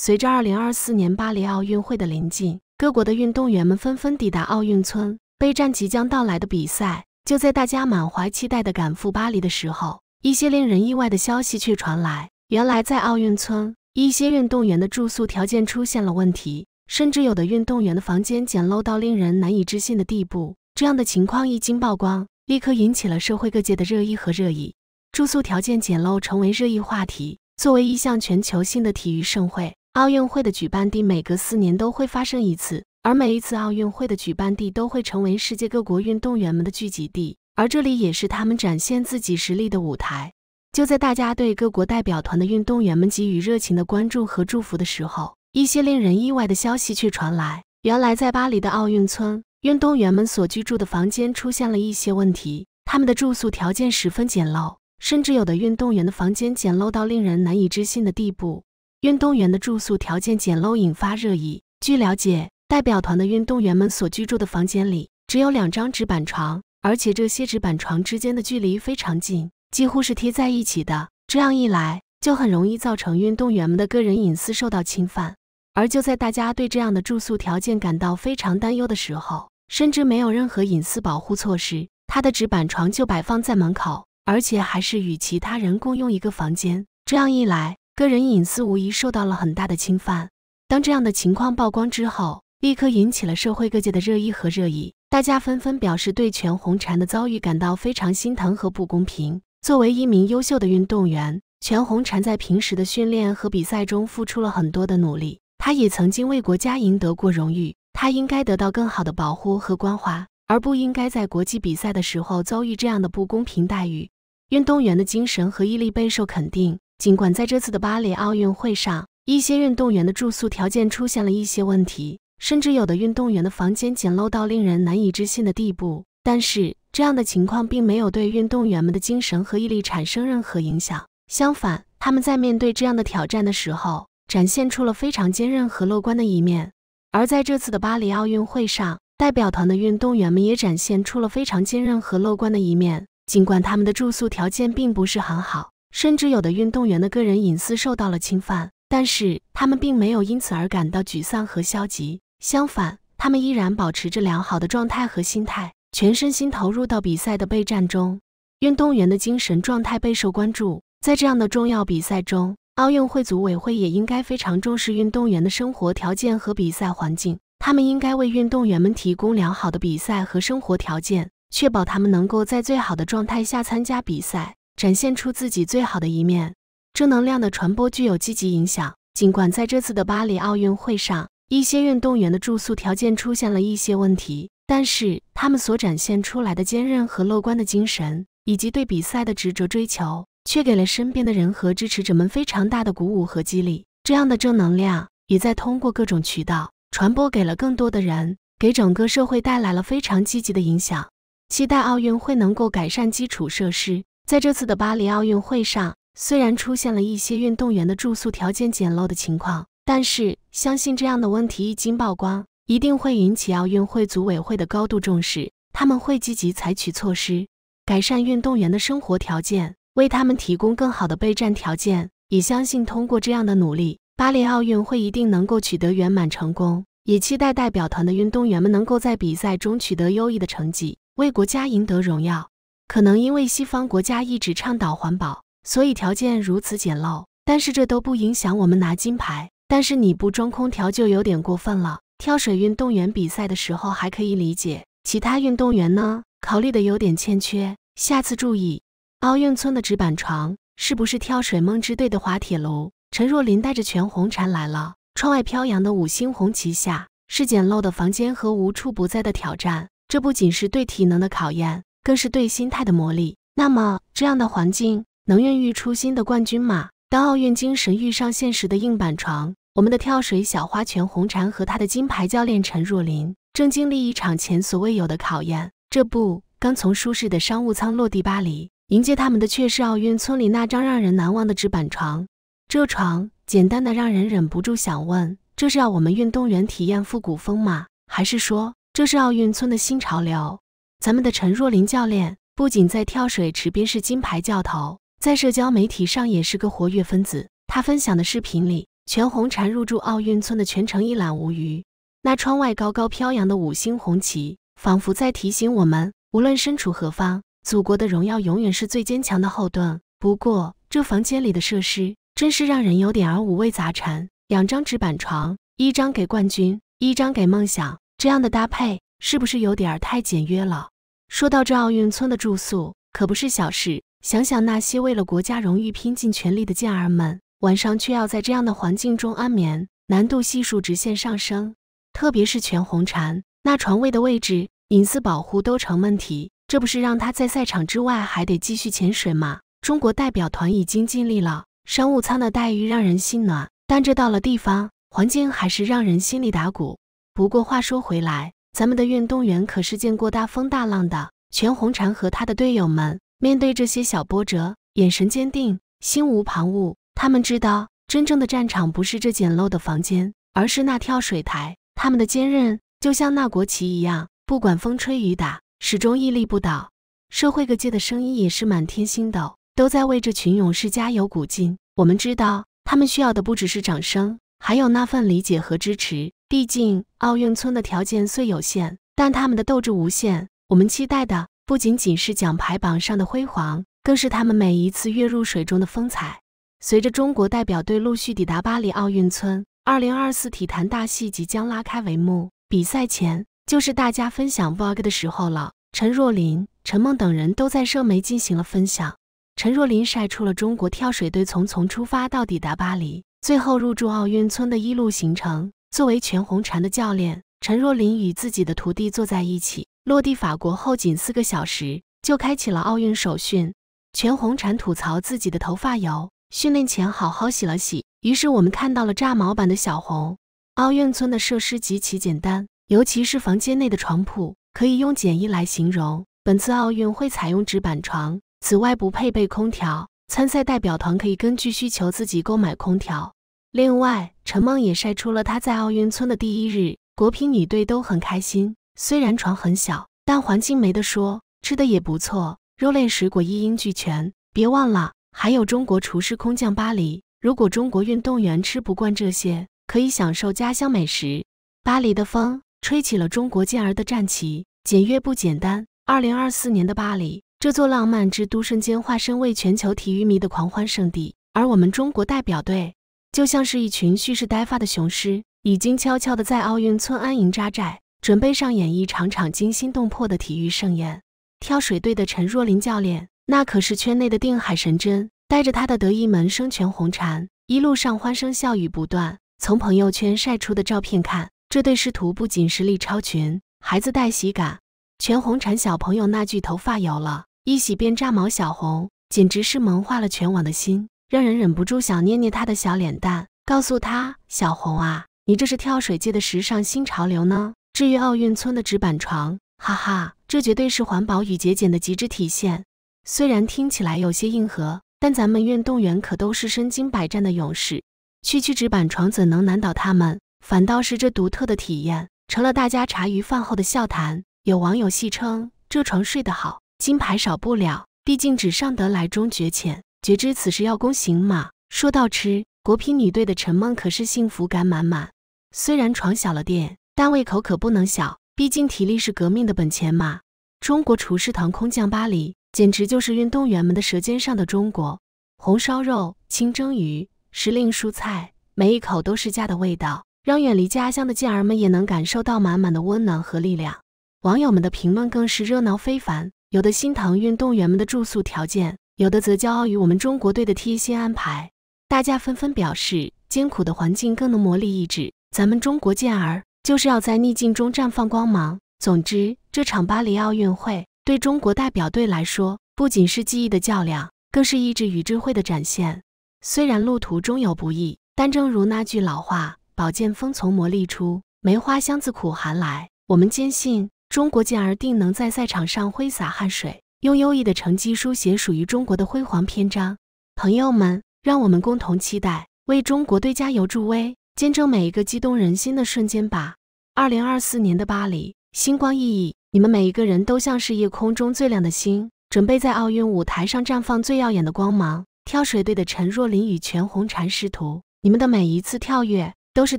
随着2024年巴黎奥运会的临近，各国的运动员们纷纷抵达奥运村，备战即将到来的比赛。就在大家满怀期待的赶赴巴黎的时候，一些令人意外的消息却传来。原来，在奥运村，一些运动员的住宿条件出现了问题，甚至有的运动员的房间简陋到令人难以置信的地步。这样的情况一经曝光，立刻引起了社会各界的热议和热议。住宿条件简陋成为热议话题。作为一项全球性的体育盛会，奥运会的举办地每隔四年都会发生一次，而每一次奥运会的举办地都会成为世界各国运动员们的聚集地，而这里也是他们展现自己实力的舞台。就在大家对各国代表团的运动员们给予热情的关注和祝福的时候，一些令人意外的消息却传来。原来，在巴黎的奥运村，运动员们所居住的房间出现了一些问题，他们的住宿条件十分简陋，甚至有的运动员的房间简陋到令人难以置信的地步。运动员的住宿条件简陋引发热议。据了解，代表团的运动员们所居住的房间里只有两张纸板床，而且这些纸板床之间的距离非常近。几乎是贴在一起的，这样一来就很容易造成运动员们的个人隐私受到侵犯。而就在大家对这样的住宿条件感到非常担忧的时候，甚至没有任何隐私保护措施，他的纸板床就摆放在门口，而且还是与其他人共用一个房间。这样一来，个人隐私无疑受到了很大的侵犯。当这样的情况曝光之后，立刻引起了社会各界的热议和热议，大家纷纷表示对全红婵的遭遇感到非常心疼和不公平。作为一名优秀的运动员，全红婵在平时的训练和比赛中付出了很多的努力。她也曾经为国家赢得过荣誉，她应该得到更好的保护和关怀，而不应该在国际比赛的时候遭遇这样的不公平待遇。运动员的精神和毅力备受肯定。尽管在这次的巴黎奥运会上，一些运动员的住宿条件出现了一些问题，甚至有的运动员的房间简陋到令人难以置信的地步，但是。这样的情况并没有对运动员们的精神和毅力产生任何影响，相反，他们在面对这样的挑战的时候，展现出了非常坚韧和乐观的一面。而在这次的巴黎奥运会上，代表团的运动员们也展现出了非常坚韧和乐观的一面。尽管他们的住宿条件并不是很好，甚至有的运动员的个人隐私受到了侵犯，但是他们并没有因此而感到沮丧和消极，相反，他们依然保持着良好的状态和心态。全身心投入到比赛的备战中，运动员的精神状态备受关注。在这样的重要比赛中，奥运会组委会也应该非常重视运动员的生活条件和比赛环境。他们应该为运动员们提供良好的比赛和生活条件，确保他们能够在最好的状态下参加比赛，展现出自己最好的一面。正能量的传播具有积极影响。尽管在这次的巴黎奥运会上，一些运动员的住宿条件出现了一些问题。但是他们所展现出来的坚韧和乐观的精神，以及对比赛的执着追求，却给了身边的人和支持者们非常大的鼓舞和激励。这样的正能量也在通过各种渠道传播给了更多的人，给整个社会带来了非常积极的影响。期待奥运会能够改善基础设施。在这次的巴黎奥运会上，虽然出现了一些运动员的住宿条件简陋的情况，但是相信这样的问题一经曝光。一定会引起奥运会组委会的高度重视，他们会积极采取措施，改善运动员的生活条件，为他们提供更好的备战条件。也相信通过这样的努力，巴黎奥运会一定能够取得圆满成功。也期待代表团的运动员们能够在比赛中取得优异的成绩，为国家赢得荣耀。可能因为西方国家一直倡导环保，所以条件如此简陋，但是这都不影响我们拿金牌。但是你不装空调就有点过分了。跳水运动员比赛的时候还可以理解，其他运动员呢？考虑的有点欠缺，下次注意。奥运村的纸板床是不是跳水梦之队的滑铁卢？陈若琳带着全红婵来了。窗外飘扬的五星红旗下，是简陋的房间和无处不在的挑战。这不仅是对体能的考验，更是对心态的磨砺。那么，这样的环境能孕育出新的冠军吗？当奥运精神遇上现实的硬板床。我们的跳水小花全红婵和她的金牌教练陈若琳正经历一场前所未有的考验。这不，刚从舒适的商务舱落地巴黎，迎接他们的却是奥运村里那张让人难忘的纸板床。这床简单的让人忍不住想问：这是要我们运动员体验复古风吗？还是说这是奥运村的新潮流？咱们的陈若琳教练不仅在跳水池边是金牌教头，在社交媒体上也是个活跃分子。他分享的视频里。全红婵入驻奥运村的全程一览无余。那窗外高高飘扬的五星红旗，仿佛在提醒我们，无论身处何方，祖国的荣耀永远是最坚强的后盾。不过，这房间里的设施真是让人有点儿五味杂陈。两张纸板床，一张给冠军，一张给梦想，这样的搭配是不是有点太简约了？说到这奥运村的住宿，可不是小事。想想那些为了国家荣誉拼尽全力的健儿们，晚上却要在这样的环境中安眠，难度系数直线上升。特别是全红婵，那床位的位置、隐私保护都成问题，这不是让他在赛场之外还得继续潜水吗？中国代表团已经尽力了，商务舱的待遇让人心暖，但这到了地方，环境还是让人心里打鼓。不过话说回来，咱们的运动员可是见过大风大浪的，全红婵和他的队友们面对这些小波折，眼神坚定，心无旁骛。他们知道，真正的战场不是这简陋的房间，而是那跳水台。他们的坚韧就像那国旗一样，不管风吹雨打，始终屹立不倒。社会各界的声音也是满天星斗，都在为这群勇士加油鼓劲。我们知道，他们需要的不只是掌声，还有那份理解和支持。毕竟，奥运村的条件虽有限，但他们的斗志无限。我们期待的不仅仅是奖牌榜上的辉煌，更是他们每一次跃入水中的风采。随着中国代表队陆续抵达巴黎奥运村。二零二四体坛大戏即将拉开帷幕，比赛前就是大家分享 vlog 的时候了。陈若琳、陈梦等人都在社媒进行了分享。陈若琳晒出了中国跳水队从从出发到抵达巴黎，最后入住奥运村的一路行程。作为全红婵的教练，陈若琳与自己的徒弟坐在一起，落地法国后仅四个小时就开启了奥运首训。全红婵吐槽自己的头发油，训练前好好洗了洗。于是我们看到了炸毛版的小红。奥运村的设施极其简单，尤其是房间内的床铺，可以用简易来形容。本次奥运会采用纸板床，此外不配备空调，参赛代表团可以根据需求自己购买空调。另外，陈梦也晒出了她在奥运村的第一日，国乒女队都很开心。虽然床很小，但环境没得说，吃的也不错，肉类水果一应俱全。别忘了，还有中国厨师空降巴黎。如果中国运动员吃不惯这些，可以享受家乡美食。巴黎的风吹起了中国健儿的战旗，简约不简单。二零二四年的巴黎，这座浪漫之都瞬间化身为全球体育迷的狂欢圣地。而我们中国代表队，就像是一群蓄势待发的雄狮，已经悄悄地在奥运村安营扎寨，准备上演一场场惊心动魄的体育盛宴。跳水队的陈若琳教练，那可是圈内的定海神针。带着他的得意门生全红婵，一路上欢声笑语不断。从朋友圈晒出的照片看，这对师徒不仅实力超群，孩子带喜感。全红婵小朋友那句“头发油了，一洗变炸毛”，小红简直是萌化了全网的心，让人忍不住想捏捏她的小脸蛋，告诉她：“小红啊，你这是跳水界的时尚新潮流呢。”至于奥运村的纸板床，哈哈，这绝对是环保与节俭的极致体现。虽然听起来有些硬核。但咱们运动员可都是身经百战的勇士，区区纸板床怎能难倒他们？反倒是这独特的体验成了大家茶余饭后的笑谈。有网友戏称：“这床睡得好，金牌少不了。毕竟纸上得来终觉浅，觉知此事要躬行马。”说到吃，国乒女队的陈梦可是幸福感满满。虽然床小了点，但胃口可不能小，毕竟体力是革命的本钱嘛。中国厨师团空降巴黎。简直就是运动员们的舌尖上的中国，红烧肉、清蒸鱼、时令蔬菜，每一口都是家的味道，让远离家乡的健儿们也能感受到满满的温暖和力量。网友们的评论更是热闹非凡，有的心疼运动员们的住宿条件，有的则骄傲于我们中国队的贴心安排。大家纷纷表示，艰苦的环境更能磨砺意志，咱们中国健儿就是要在逆境中绽放光芒。总之，这场巴黎奥运会。对中国代表队来说，不仅是技艺的较量，更是意志与智慧的展现。虽然路途终有不易，但正如那句老话：“宝剑锋从磨砺出，梅花香自苦寒来。”我们坚信，中国健儿定能在赛场上挥洒汗水，用优异的成绩书写属于中国的辉煌篇章。朋友们，让我们共同期待，为中国队加油助威，见证每一个激动人心的瞬间吧！二零二四年的巴黎，星光熠熠。你们每一个人都像是夜空中最亮的星，准备在奥运舞台上绽放最耀眼的光芒。跳水队的陈若琳与全红婵师徒你们的每一次跳跃都是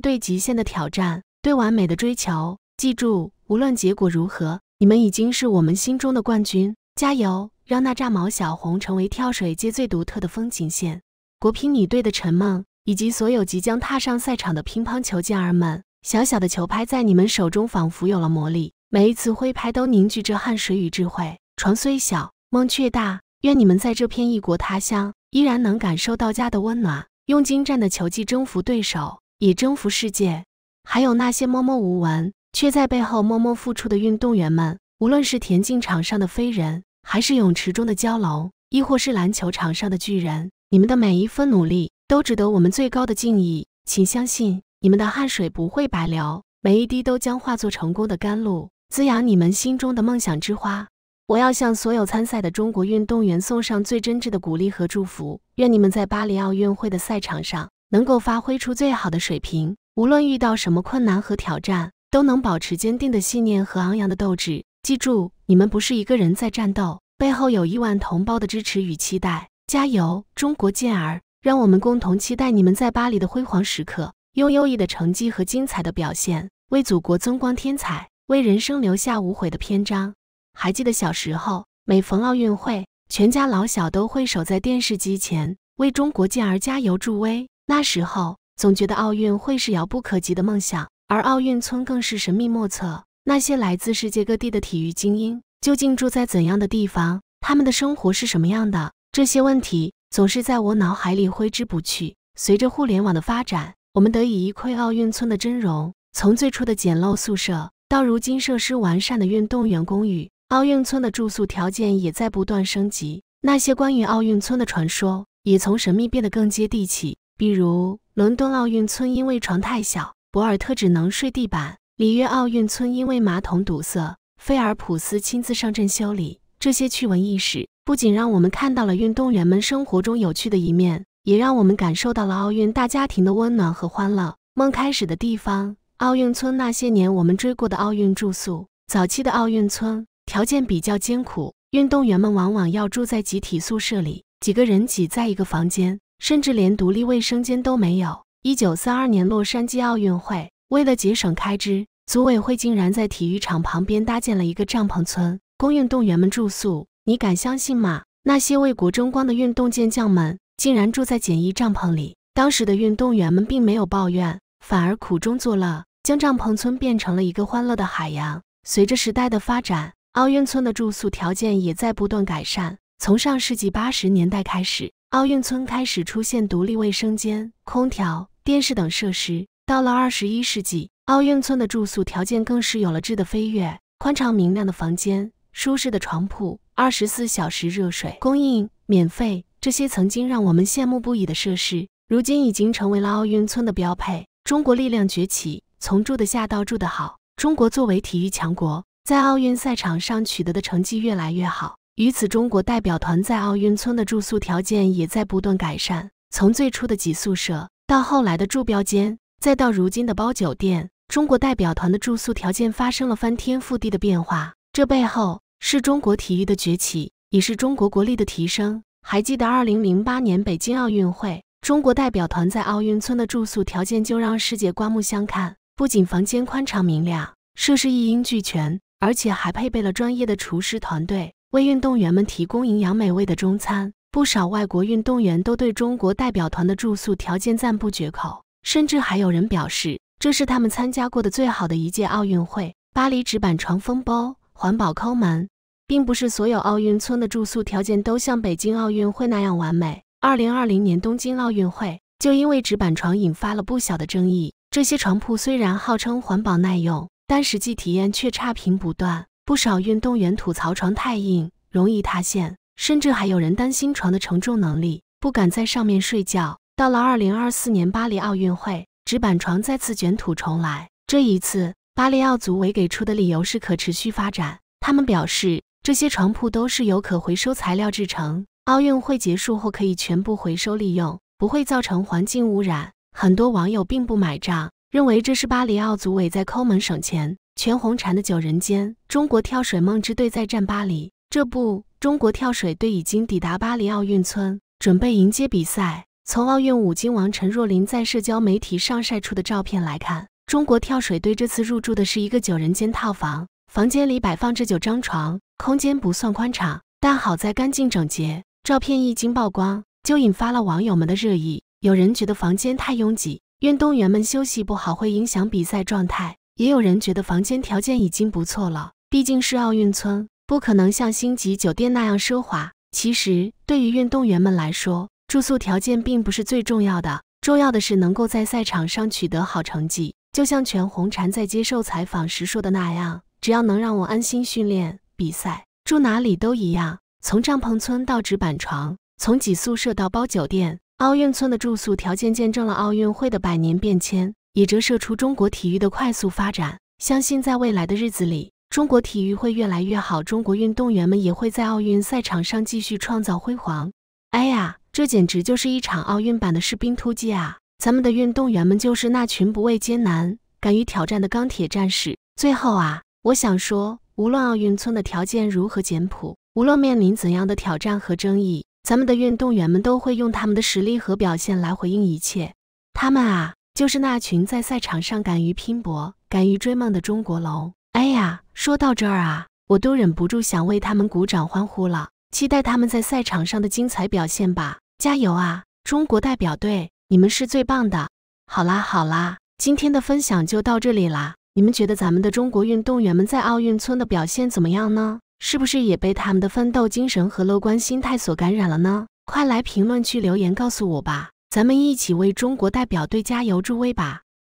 对极限的挑战，对完美的追求。记住，无论结果如何，你们已经是我们心中的冠军。加油，让那炸毛小红成为跳水界最独特的风景线！国乒女队的陈梦，以及所有即将踏上赛场的乒乓球健儿们，小小的球拍在你们手中仿佛有了魔力，每一次挥拍都凝聚着汗水与智慧。床虽小，梦却大，愿你们在这片异国他乡，依然能感受到家的温暖，用精湛的球技征服对手，也征服世界。还有那些默默无闻却在背后默默付出的运动员们，无论是田径场上的飞人，还是泳池中的蛟龙，亦或是篮球场上的巨人，你们的每一分努力都值得我们最高的敬意。请相信，你们的汗水不会白流，每一滴都将化作成功的甘露，滋养你们心中的梦想之花。我要向所有参赛的中国运动员送上最真挚的鼓励和祝福，愿你们在巴黎奥运会的赛场上能够发挥出最好的水平，无论遇到什么困难和挑战，都能保持坚定的信念和昂扬的斗志。记住，你们不是一个人在战斗，背后有亿万同胞的支持与期待。加油，中国健儿！让我们共同期待你们在巴黎的辉煌时刻，用优异的成绩和精彩的表现，为祖国增光添彩，为人生留下无悔的篇章。还记得小时候，每逢奥运会，全家老小都会守在电视机前，为中国健儿加油助威。那时候，总觉得奥运会是遥不可及的梦想，而奥运村更是神秘莫测。那些来自世界各地的体育精英究竟住在怎样的地方？他们的生活是什么样的？这些问题总是在我脑海里挥之不去。随着互联网的发展，我们得以一窥奥运村的真容。从最初的简陋宿舍，到如今设施完善的运动员公寓，奥运村的住宿条件也在不断升级。那些关于奥运村的传说，也从神秘变得更接地气。比如，伦敦奥运村因为床太小，博尔特只能睡地板。里约奥运村因为马桶堵塞，菲尔普斯亲自上阵修理。这些趣闻轶事不仅让我们看到了运动员们生活中有趣的一面，也让我们感受到了奥运大家庭的温暖和欢乐。梦开始的地方，奥运村。那些年我们追过的奥运住宿，早期的奥运村条件比较艰苦，运动员们往往要住在集体宿舍里，几个人挤在一个房间，甚至连独立卫生间都没有。一九三二年洛杉矶奥运会，为了节省开支。组委会竟然在体育场旁边搭建了一个帐篷村，供运动员们住宿。你敢相信吗？那些为国争光的运动健将们竟然住在简易帐篷里。当时的运动员们并没有抱怨，反而苦中作乐，将帐篷村变成了一个欢乐的海洋。随着时代的发展，奥运村的住宿条件也在不断改善。从上世纪八十年代开始，奥运村开始出现独立卫生间、空调、电视等设施。到了二十一世纪，奥运村的住宿条件更是有了质的飞跃，宽敞明亮的房间、舒适的床铺、二十四小时热水供应、免费，这些曾经让我们羡慕不已的设施，如今已经成为了奥运村的标配。中国力量崛起，从住得下到住得好。中国作为体育强国，在奥运赛场上取得的成绩越来越好。与此，中国代表团在奥运村的住宿条件也在不断改善，从最初的挤宿舍，到后来的住标间，再到如今的包酒店。中国代表团的住宿条件发生了翻天覆地的变化，这背后是中国体育的崛起，也是中国国力的提升。还记得二零零八年北京奥运会，中国代表团在奥运村的住宿条件就让世界刮目相看。不仅房间宽敞明亮，设施一应俱全，而且还配备了专业的厨师团队，为运动员们提供营养美味的中餐。不少外国运动员都对中国代表团的住宿条件赞不绝口，甚至还有人表示。这是他们参加过的最好的一届奥运会。巴黎纸板床风波，环保抠门，并不是所有奥运村的住宿条件都像北京奥运会那样完美。二零二零年东京奥运会就因为纸板床引发了不小的争议。这些床铺虽然号称环保耐用，但实际体验却差评不断。不少运动员吐槽床太硬，容易塌陷，甚至还有人担心床的承重能力，不敢在上面睡觉。到了二零二四年巴黎奥运会。纸板床再次卷土重来，这一次巴黎奥组委给出的理由是可持续发展。他们表示，这些床铺都是由可回收材料制成，奥运会结束后可以全部回收利用，不会造成环境污染。很多网友并不买账，认为这是巴黎奥组委在抠门省钱。全红婵的九人间，中国跳水梦之队在战巴黎。这不，中国跳水队已经抵达巴黎奥运村，准备迎接比赛。从奥运五金王陈若琳在社交媒体上晒出的照片来看，中国跳水队这次入住的是一个九人间套房，房间里摆放着九张床，空间不算宽敞，但好在干净整洁。照片一经曝光，就引发了网友们的热议。有人觉得房间太拥挤，运动员们休息不好会影响比赛状态；也有人觉得房间条件已经不错了，毕竟是奥运村，不可能像星级酒店那样奢华。其实，对于运动员们来说，住宿条件并不是最重要的，重要的是能够在赛场上取得好成绩。就像全红婵在接受采访时说的那样：“只要能让我安心训练、比赛，住哪里都一样。从帐篷村到纸板床，从挤宿舍到包酒店，奥运村的住宿条件见证了奥运会的百年变迁，也折射出中国体育的快速发展。相信在未来的日子里，中国体育会越来越好，中国运动员们也会在奥运赛场上继续创造辉煌。哎呀，这简直就是一场奥运版的士兵突击啊！咱们的运动员们就是那群不畏艰难、敢于挑战的钢铁战士。最后啊，我想说，无论奥运村的条件如何简朴，无论面临怎样的挑战和争议，咱们的运动员们都会用他们的实力和表现来回应一切。他们啊，就是那群在赛场上敢于拼搏、敢于追梦的中国龙。哎呀，说到这儿啊，我都忍不住想为他们鼓掌欢呼了。期待他们在赛场上的精彩表现吧！加油啊，中国代表队，你们是最棒的！好啦好啦，今天的分享就到这里啦。你们觉得咱们的中国运动员们在奥运村的表现怎么样呢？是不是也被他们的奋斗精神和乐观心态所感染了呢？快来评论区留言告诉我吧，咱们一起为中国代表队加油助威吧！